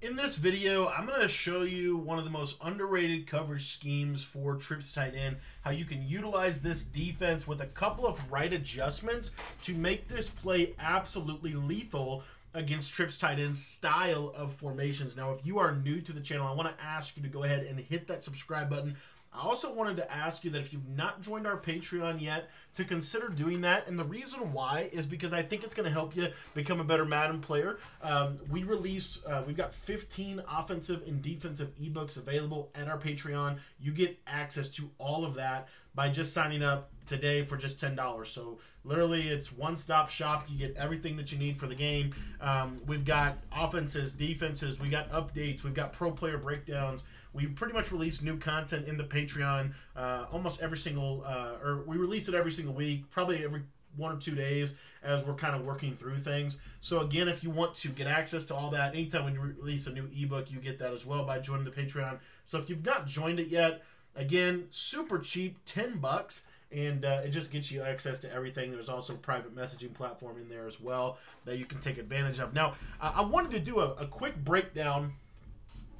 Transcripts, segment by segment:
In this video, I'm going to show you one of the most underrated coverage schemes for trips tight end, how you can utilize this defense with a couple of right adjustments to make this play absolutely lethal against trips tight end style of formations. Now, if you are new to the channel, I want to ask you to go ahead and hit that subscribe button I also wanted to ask you that if you've not joined our Patreon yet, to consider doing that. And the reason why is because I think it's going to help you become a better Madden player. Um, we release, uh, we've got 15 offensive and defensive ebooks available at our Patreon. You get access to all of that by just signing up today for just $10. So literally it's one-stop shop. You get everything that you need for the game. Um, we've got offenses, defenses, we got updates, we've got pro player breakdowns. We pretty much release new content in the Patreon uh, almost every single, uh, or we release it every single week, probably every one or two days as we're kind of working through things. So again, if you want to get access to all that, anytime when you release a new ebook, you get that as well by joining the Patreon. So if you've not joined it yet, again, super cheap, 10 bucks and uh, it just gets you access to everything. There's also a private messaging platform in there as well that you can take advantage of. Now, I wanted to do a, a quick breakdown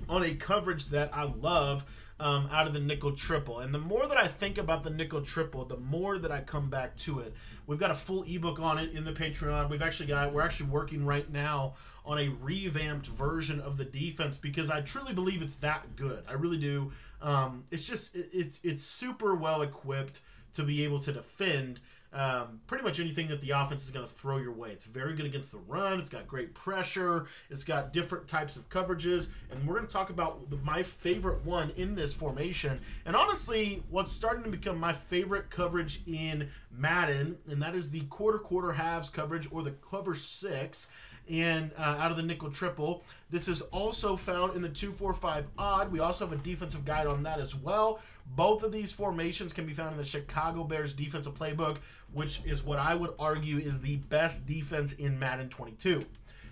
on a coverage that I love um, out of the nickel triple. And the more that I think about the nickel triple, the more that I come back to it. We've got a full ebook on it in the Patreon. We've actually got we're actually working right now on a revamped version of the defense because I truly believe it's that good. I really do. Um, it's just it, it's it's super well equipped to be able to defend um, pretty much anything that the offense is going to throw your way. It's very good against the run. It's got great pressure. It's got different types of coverages. And we're going to talk about the, my favorite one in this formation. And honestly, what's starting to become my favorite coverage in Madden, and that is the quarter, quarter, halves coverage or the cover six and uh, out of the nickel triple. This is also found in the 245 odd. We also have a defensive guide on that as well. Both of these formations can be found in the Chicago Bears defensive playbook, which is what I would argue is the best defense in Madden 22.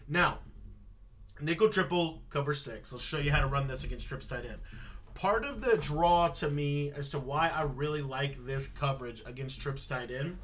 Now, nickel triple cover six. Let's show you how to run this against trips tight end. Part of the draw to me as to why I really like this coverage against trips tight end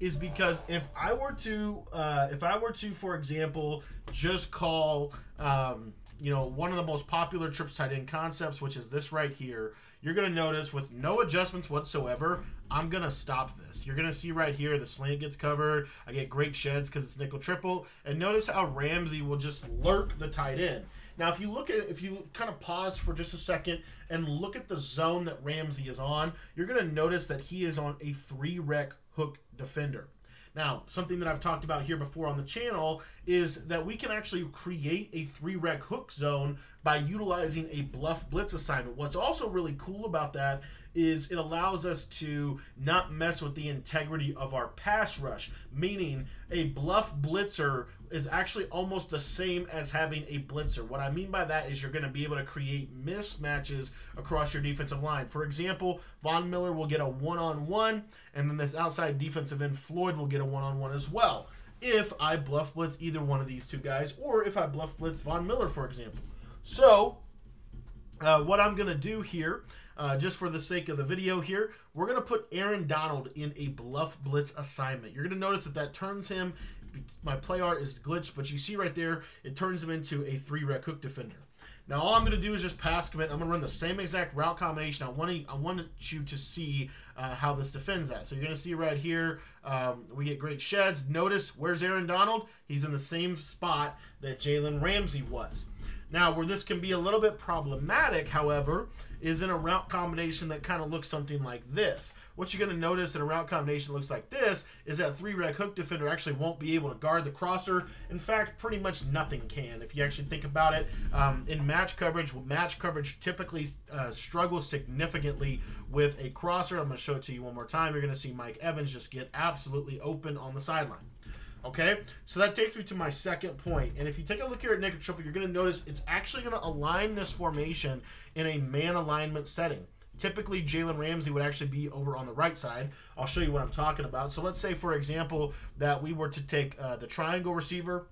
is because if I were to, uh, if I were to, for example, just call, um, you know, one of the most popular trips tight end concepts, which is this right here, you're going to notice with no adjustments whatsoever, I'm going to stop this. You're going to see right here the slant gets covered. I get great sheds because it's nickel triple. And notice how Ramsey will just lurk the tight end. Now, if you look at, if you kind of pause for just a second and look at the zone that Ramsey is on, you're going to notice that he is on a three rec hook defender. Now, something that I've talked about here before on the channel is that we can actually create a three rec hook zone by utilizing a bluff blitz assignment. What's also really cool about that is it allows us to not mess with the integrity of our pass rush, meaning a bluff blitzer is actually almost the same as having a blitzer. What I mean by that is you're going to be able to create mismatches across your defensive line. For example, Von Miller will get a one-on-one, and then this outside defensive end Floyd will get a one-on-one as well. If I bluff blitz either one of these two guys, or if I bluff blitz Von Miller, for example. So, uh, what I'm going to do here uh, just for the sake of the video here, we're going to put Aaron Donald in a bluff blitz assignment. You're going to notice that that turns him, my play art is glitched, but you see right there, it turns him into a three rec hook defender. Now all I'm going to do is just pass commit. I'm going to run the same exact route combination. I want I want you to see uh, how this defends that. So you're going to see right here, um, we get great sheds. Notice where's Aaron Donald? He's in the same spot that Jalen Ramsey was. Now, where this can be a little bit problematic, however, is in a route combination that kind of looks something like this. What you're going to notice in a route combination looks like this is that three rec hook defender actually won't be able to guard the crosser. In fact, pretty much nothing can if you actually think about it. Um, in match coverage, match coverage typically uh, struggles significantly with a crosser. I'm going to show it to you one more time. You're going to see Mike Evans just get absolutely open on the sideline. Okay, so that takes me to my second point. And if you take a look here at nickel triple, you're going to notice it's actually going to align this formation in a man alignment setting. Typically, Jalen Ramsey would actually be over on the right side. I'll show you what I'm talking about. So let's say, for example, that we were to take uh, the triangle receiver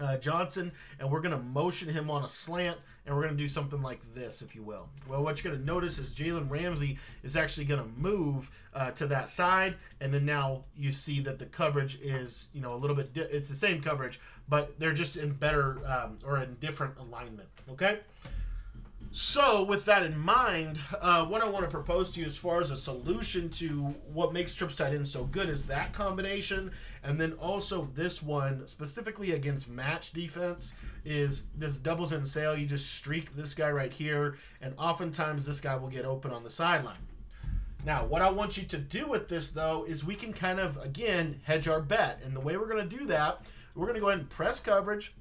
uh, Johnson, and we're going to motion him on a slant, and we're going to do something like this, if you will. Well, what you're going to notice is Jalen Ramsey is actually going to move uh, to that side, and then now you see that the coverage is, you know, a little bit. It's the same coverage, but they're just in better um, or in different alignment. Okay. So, with that in mind, uh, what I want to propose to you as far as a solution to what makes trips tight end so good is that combination, and then also this one specifically against match defense is this doubles in sale. You just streak this guy right here, and oftentimes this guy will get open on the sideline. Now, what I want you to do with this though is we can kind of again hedge our bet, and the way we're going to do that, we're going to go ahead and press coverage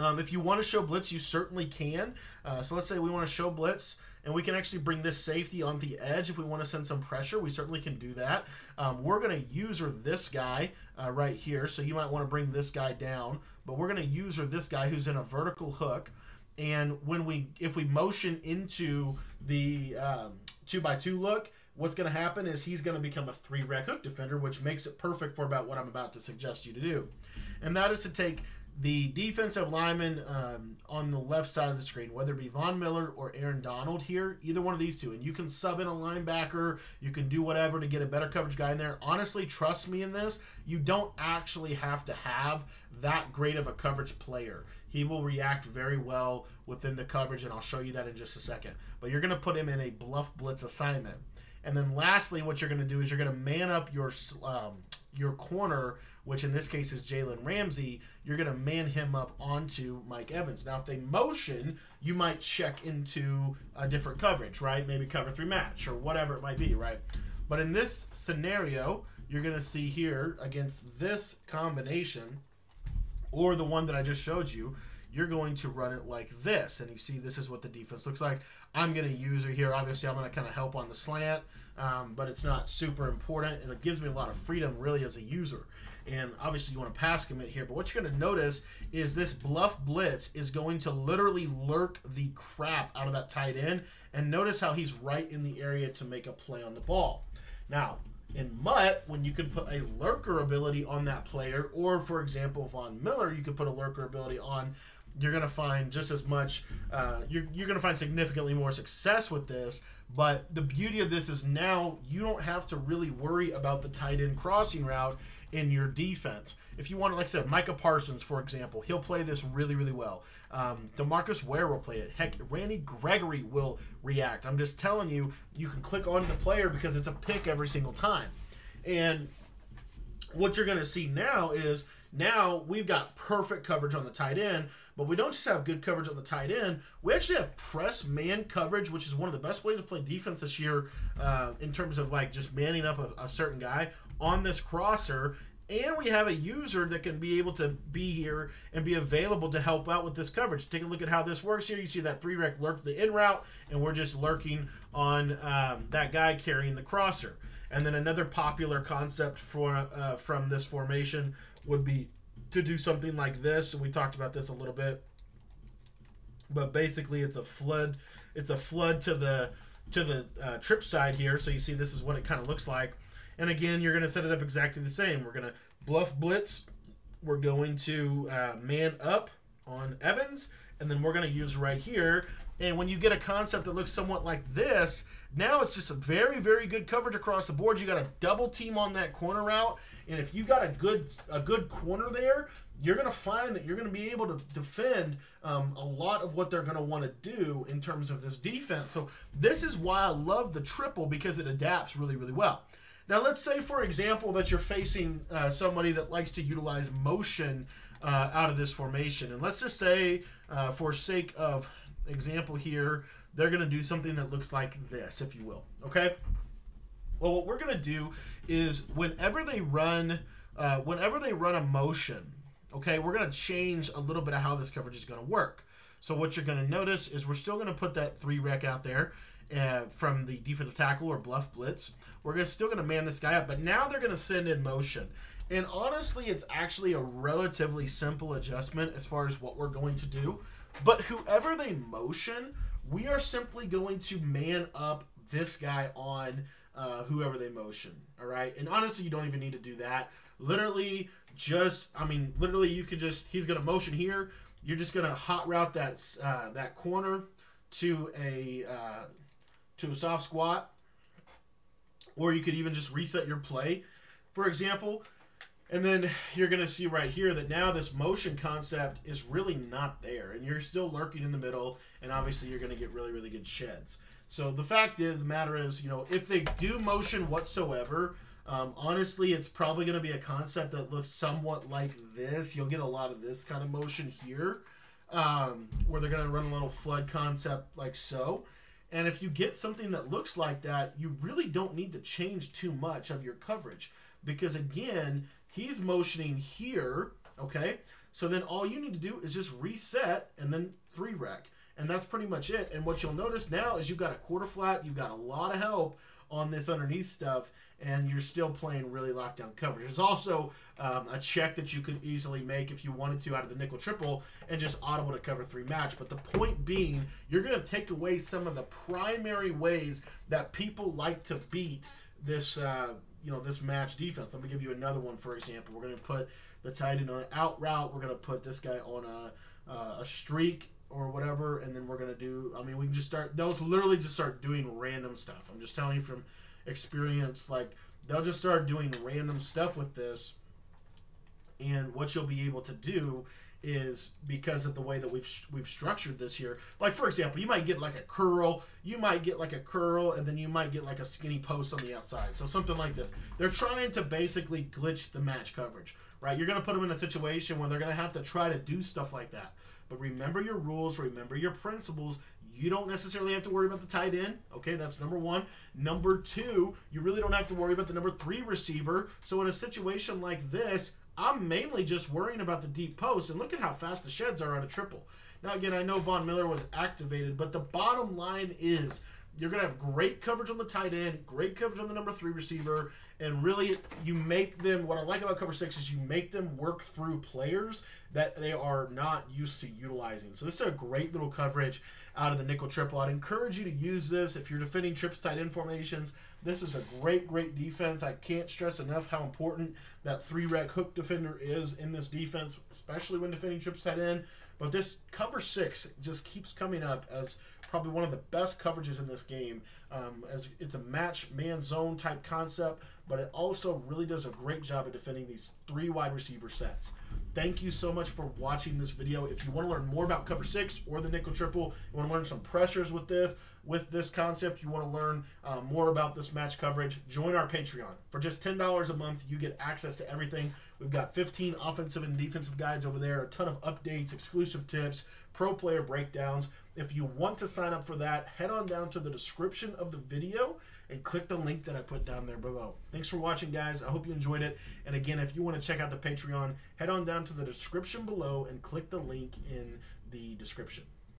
um, if you want to show blitz, you certainly can. Uh, so let's say we want to show blitz, and we can actually bring this safety on the edge if we want to send some pressure. We certainly can do that. Um, we're going to user this guy uh, right here, so you might want to bring this guy down, but we're going to user this guy who's in a vertical hook. And when we, if we motion into the um, two by two look, what's going to happen is he's going to become a three rec hook defender, which makes it perfect for about what I'm about to suggest you to do. And that is to take the defensive lineman um, on the left side of the screen, whether it be Von Miller or Aaron Donald here, either one of these two, and you can sub in a linebacker, you can do whatever to get a better coverage guy in there. Honestly, trust me in this, you don't actually have to have that great of a coverage player. He will react very well within the coverage, and I'll show you that in just a second. But you're going to put him in a bluff blitz assignment. And then lastly, what you're going to do is you're going to man up your um, your corner which in this case is Jalen Ramsey, you're going to man him up onto Mike Evans. Now, if they motion, you might check into a different coverage, right? Maybe cover three match or whatever it might be, right? But in this scenario, you're going to see here against this combination or the one that I just showed you, you're going to run it like this. And you see, this is what the defense looks like. I'm going to user here. Obviously, I'm going to kind of help on the slant, um, but it's not super important. And it gives me a lot of freedom, really, as a user and obviously you want to pass commit here. But what you're going to notice is this bluff blitz is going to literally lurk the crap out of that tight end. And notice how he's right in the area to make a play on the ball. Now, in MUT, when you can put a lurker ability on that player, or for example, Von Miller, you could put a lurker ability on you're going to find just as much uh, you're, you're going to find significantly more success with this but the beauty of this is now you don't have to really worry about the tight end crossing route in your defense. If you want, like I said, Micah Parsons, for example, he'll play this really, really well. Um, Demarcus Ware will play it. Heck, Randy Gregory will react. I'm just telling you, you can click on the player because it's a pick every single time. And what you're going to see now is now we've got perfect coverage on the tight end, but we don't just have good coverage on the tight end. We actually have press man coverage, which is one of the best ways to play defense this year uh, in terms of like just manning up a, a certain guy on this crosser and we have a user that can be able to be here and be available to help out with this coverage. Take a look at how this works here. You see that three rec lurk the in route, and we're just lurking on um, that guy carrying the crosser. And then another popular concept for uh, from this formation would be to do something like this, and we talked about this a little bit. But basically, it's a flood. It's a flood to the to the uh, trip side here. So you see, this is what it kind of looks like and again, you're going to set it up exactly the same. We're going to bluff blitz. We're going to uh, man up on Evans, and then we're going to use right here. And when you get a concept that looks somewhat like this, now it's just a very, very good coverage across the board. You got a double team on that corner route, and if you got a good a good corner there, you're going to find that you're going to be able to defend um, a lot of what they're going to want to do in terms of this defense. So this is why I love the triple because it adapts really, really well. Now, let's say, for example, that you're facing uh, somebody that likes to utilize motion uh, out of this formation. And let's just say, uh, for sake of example here, they're going to do something that looks like this, if you will. Okay? Well, what we're going to do is whenever they run, uh, whenever they run a motion, okay, we're going to change a little bit of how this coverage is going to work. So what you're going to notice is we're still going to put that three rec out there uh, from the defensive tackle or bluff blitz. We're gonna, still going to man this guy up, but now they're going to send in motion. And honestly, it's actually a relatively simple adjustment as far as what we're going to do. But whoever they motion, we are simply going to man up this guy on uh, whoever they motion. All right. And honestly, you don't even need to do that. Literally, just I mean, literally, you could just he's gonna motion here. You're just gonna hot route that uh, that corner to a uh, to a soft squat, or you could even just reset your play, for example. And then you're going to see right here that now this motion concept is really not there. And you're still lurking in the middle. And obviously, you're going to get really, really good sheds. So the fact is, the matter is, you know, if they do motion whatsoever, um, honestly, it's probably going to be a concept that looks somewhat like this. You'll get a lot of this kind of motion here, um, where they're going to run a little flood concept like so. And if you get something that looks like that, you really don't need to change too much of your coverage. Because again, he's motioning here, okay? So then all you need to do is just reset and then three rec. And that's pretty much it. And what you'll notice now is you've got a quarter flat, you've got a lot of help on this underneath stuff, and you're still playing really lockdown coverage. There's also um, a check that you could easily make if you wanted to out of the nickel triple and just audible to cover three match. But the point being, you're going to take away some of the primary ways that people like to beat this. Uh, you know this match defense. Let me give you another one for example. We're going to put the tight end on an out route. We're going to put this guy on a uh, a streak or whatever, and then we're going to do. I mean, we can just start. They'll literally just start doing random stuff. I'm just telling you from experience. Like they'll just start doing random stuff with this, and what you'll be able to do is because of the way that we've we've structured this here. Like for example, you might get like a curl, you might get like a curl, and then you might get like a skinny post on the outside. So something like this. They're trying to basically glitch the match coverage, right? You're gonna put them in a situation where they're gonna have to try to do stuff like that. But remember your rules, remember your principles. You don't necessarily have to worry about the tight end. Okay, that's number one. Number two, you really don't have to worry about the number three receiver. So in a situation like this, I'm mainly just worrying about the deep post. And look at how fast the sheds are on a triple. Now, again, I know Von Miller was activated, but the bottom line is you're going to have great coverage on the tight end, great coverage on the number three receiver, and really you make them. What I like about cover six is you make them work through players that they are not used to utilizing. So this is a great little coverage out of the nickel triple. I'd encourage you to use this if you're defending trips tight end formations. This is a great, great defense. I can't stress enough how important that three rec hook defender is in this defense, especially when defending trips tight end. But this cover six just keeps coming up as probably one of the best coverages in this game. Um, as it's a match man zone type concept, but it also really does a great job of defending these three wide receiver sets. Thank you so much for watching this video. If you want to learn more about cover six or the nickel triple, you want to learn some pressures with this, with this concept, you want to learn uh, more about this match coverage, join our Patreon. For just $10 a month, you get access to everything. We've got 15 offensive and defensive guides over there, a ton of updates, exclusive tips, pro player breakdowns. If you want to sign up for that, head on down to the description of the video and click the link that I put down there below. Thanks for watching, guys. I hope you enjoyed it. And again, if you want to check out the Patreon, head on down to the description below and click the link in the description.